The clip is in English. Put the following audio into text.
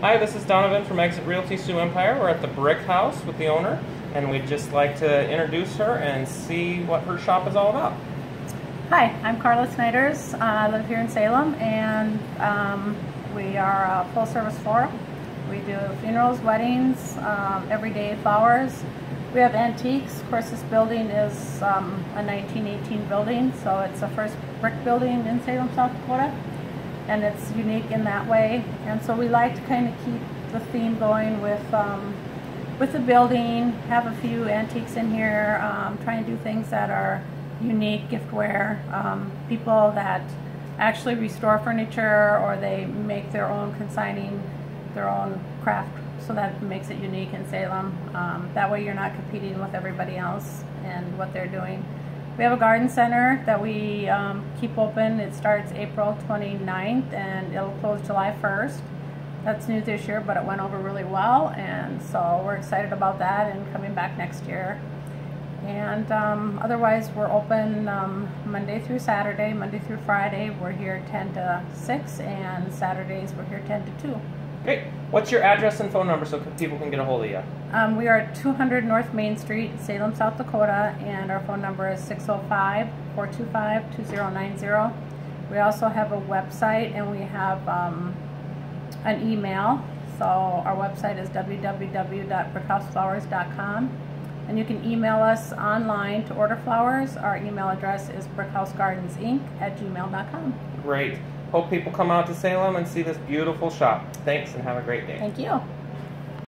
Hi, this is Donovan from Exit Realty Sioux Empire. We're at the Brickhouse with the owner, and we'd just like to introduce her and see what her shop is all about. Hi, I'm Carla Snyders. Uh, I live here in Salem, and um, we are a full-service floral. We do funerals, weddings, um, everyday flowers. We have antiques. Of course, this building is um, a 1918 building, so it's the first brick building in Salem, South Dakota, and it's unique in that way. And so we like to kind of keep the theme going with um, with the building. Have a few antiques in here. Um, try and do things that are unique giftware. Um, people that actually restore furniture or they make their own consigning, their own craft so that makes it unique in Salem. Um, that way you're not competing with everybody else and what they're doing. We have a garden center that we um, keep open. It starts April 29th and it'll close July 1st. That's new this year, but it went over really well, and so we're excited about that and coming back next year. And um, otherwise, we're open um, Monday through Saturday, Monday through Friday. We're here 10 to 6, and Saturdays we're here 10 to 2. Great. What's your address and phone number so people can get a hold of you? Um, we are 200 North Main Street, Salem, South Dakota, and our phone number is 605 425 2090. We also have a website and we have um, an email. So our website is www.brickhouseflowers.com. And you can email us online to order flowers. Our email address is brickhousegardensinc at gmail.com. Great. Hope people come out to Salem and see this beautiful shop. Thanks and have a great day. Thank you.